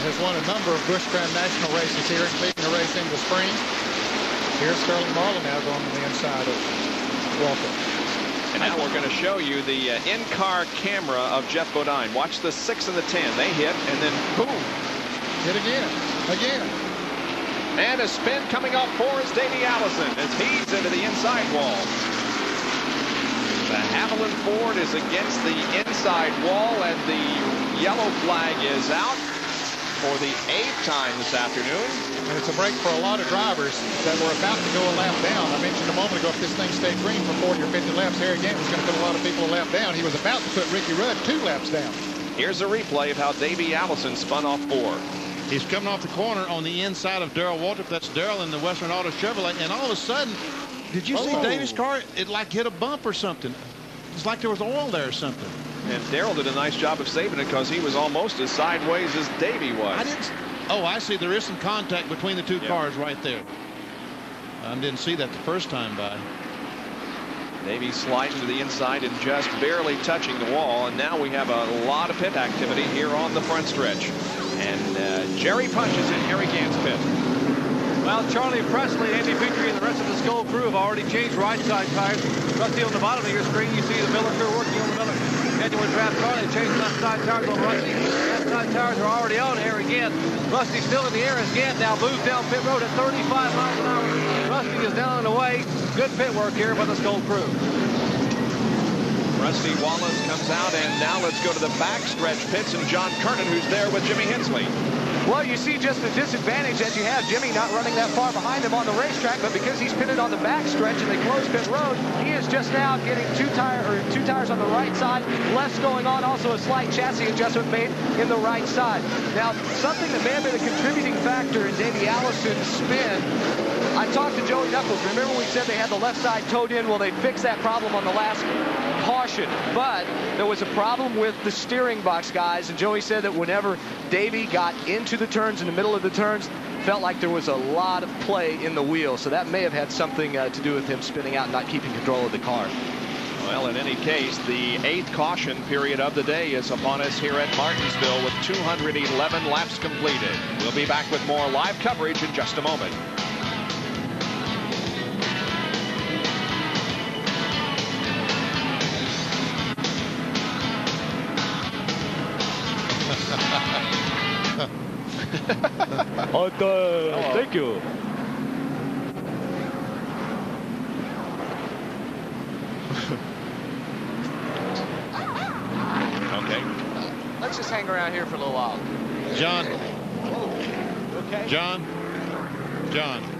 has won a number of Busch Grand National races here, including a race in the spring. Here's Sterling Marlin now going to the inside of Walker. And now we're going to show you the uh, in-car camera of Geoff Bodine. Watch the 6 and the 10. They hit, and then boom. Hit again. Again. And a spin coming off four is Davey Allison as he's into the inside wall. The Havoline Ford is against the inside wall, and the yellow flag is out for the eighth time this afternoon. And it's a break for a lot of drivers that were about to go a lap down. I mentioned a moment ago if this thing stayed green for 40 or 50 laps, Harry Gant was going to put a lot of people a lap down. He was about to put Ricky Rudd two laps down. Here's a replay of how Davey Allison spun off four. He's coming off the corner on the inside of Darrell Waltrip. That's Darrell in the Western Auto Chevrolet. And all of a sudden, did you see Oh. Davis' car? It like hit a bump or something. It's like there was oil there or something. And Darrell did a nice job of saving it because he was almost as sideways as Davey was. I didn't. Oh, I see. There is some contact between the two Yeah. cars right there. I didn't see that the first time by. Davey sliding to the inside and just barely touching the wall. And now we have a lot of pit activity here on the front stretch. And uh, Jerry Punch is in Harry Gant's pit. Well, Charlie Presley, Andy Petree, and the rest of the Skoal crew have already changed right side tires. Rusty on the bottom of your screen, you see the Miller crew working on the Miller genuine draft car. They changed left side tires on Rusty. Left side tires are already on here again. Rusty still in the air as Gant now moves down pit road at 35 miles an hour. Rusty is down and away. Good pit work here by the Skoal crew. Rusty Wallace comes out, and now let's go to the backstretch pits and John Kernan, who's there with Jimmy Hensley. Well, you see just the disadvantage that you have. Jimmy not running that far behind him on the racetrack, but because he's pitted on the back stretch and they close pit road, he is just now getting two tire or two tires on the right side, less going on. Also, a slight chassis adjustment made in the right side. Now, something that may have been a contributing factor in Davey Allison's spin. I talked to Joey Knuckles. Remember we said they had the left side towed in? Well, they fixed that problem on the last caution, but there was a problem with the steering box, guys, and Joey said that whenever Davey got into the turns, in the middle of the turns, felt like there was a lot of play in the wheel, so that may have had something uh, to do with him spinning out and not keeping control of the car. Well, in any case, the eighth caution period of the day is upon us here at Martinsville with 211 laps completed. We'll be back with more live coverage in just a moment. Uh, oh, thank you. Okay. Let's just hang around here for a little while. John, oh, Okay. John, John.